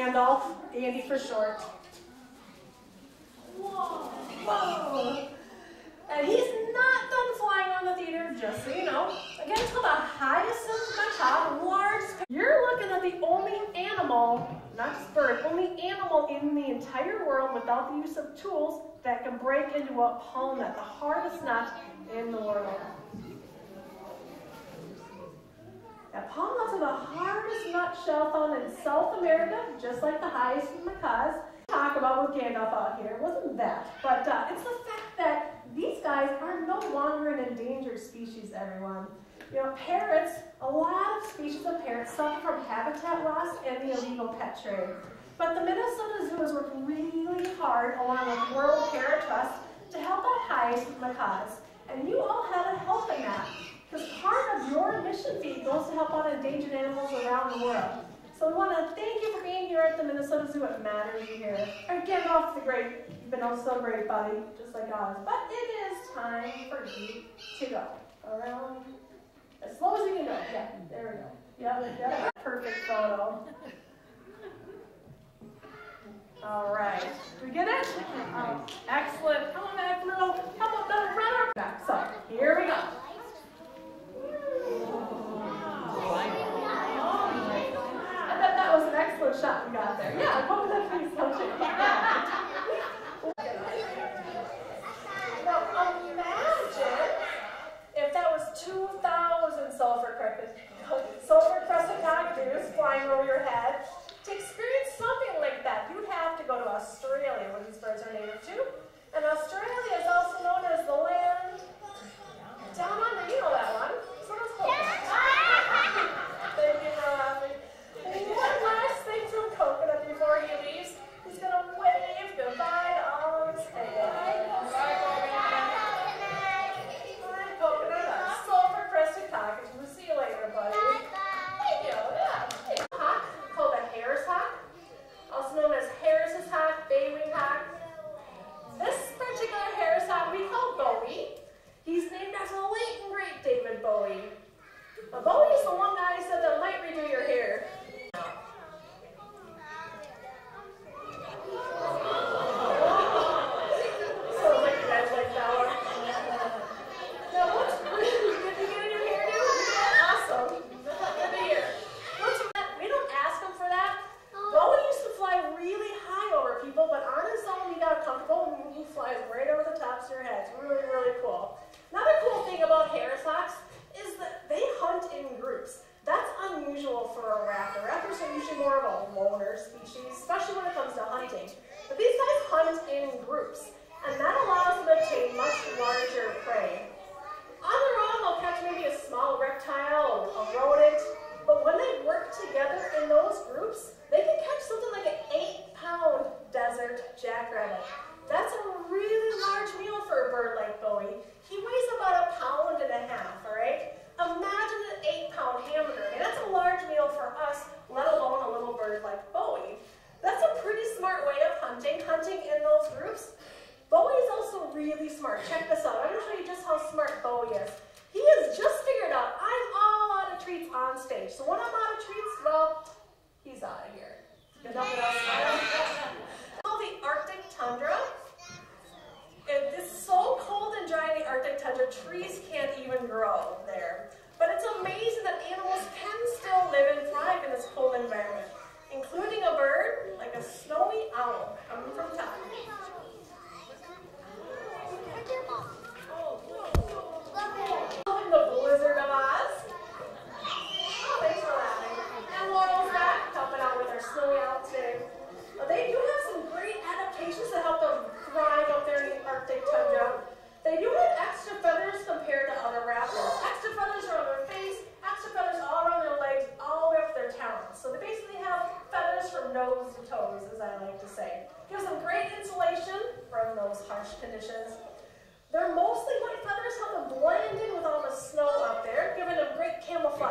Gandalf, Andy for short. Whoa, whoa. And he's not done flying on the theater, just so you know. Again, it's called the hyacinth macaw, large. You're looking at the only animal, not just bird, only animal in the entire world without the use of tools that can break into a palm nut, the hardest nut in the world. Now, palm nuts are the nut shell found in South America, just like the hyacinth macaws. Talk about with Gandalf out here, it wasn't that, but uh, it's the fact that these guys are no longer an endangered species, everyone. You know, parrots, a lot of species of parrots suffer from habitat loss and the illegal pet trade. But the Minnesota Zoo has worked really hard, along with World Parrot Trust, to help out hyacinth macaws. And you all have a help in that, because part of your mission fee goes to help out endangered animals around the world. So we want to thank you for being here at the Minnesota Zoo. It matters you're here. Again, off the great. You've been so great, buddy, just like us. But it is time for you to go. Around as slow as you can go. Yeah, there we go. Yeah. Perfect photo. All right. We get it? Um, excellent. Come on back, little. Come on, little runner. Back. So here we go. I bet that was an excellent shot we got there. Yeah, really smart. Check this out. I'm going to show you just how smart Bowie is. He has just figured out I'm all out of treats on stage. So when I'm out of treats, well, he's out of here. For him. The Arctic tundra. It is so cold and dry in the Arctic tundra, trees can't even grow there. But it's amazing that animals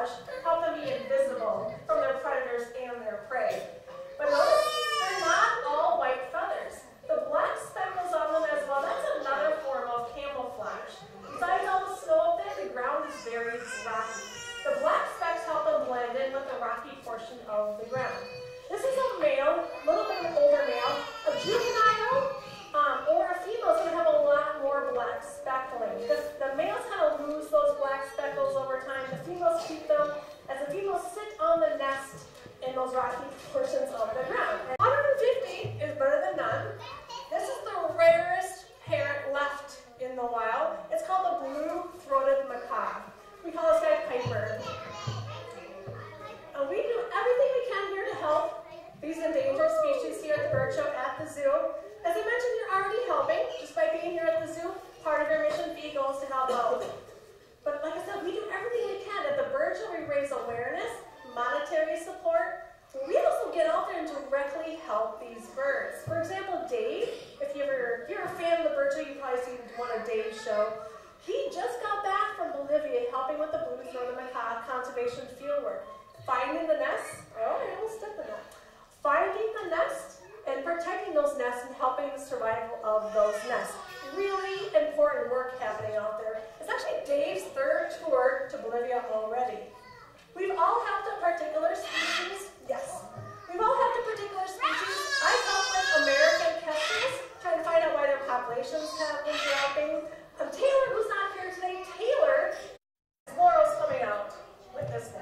gosta. Endangered species here at the Bird Show at the zoo. As I mentioned, you're already helping just by being here at the zoo. Part of your mission fee goes to help out. But like I said, we do everything we can. At the Bird Show, we raise awareness, monetary support. We also get out there and directly help these birds. For example, Dave, if you're, if you're a fan of the Bird Show, you probably seen one of Dave's show. He just got back from Bolivia helping with the blue-throated macaw conservation fieldwork. Finding the nest, oh, I almost stepped in that. Finding the nest and protecting those nests and helping the survival of those nests. Really important work happening out there. It's actually Dave's third tour to Bolivia already. We've all helped a particular species, yes. We've all helped a particular species. I helped with American kestrels, trying to find out why their populations have been dropping. Um, Taylor, who's not here today, Taylor, Laurel's coming out with this next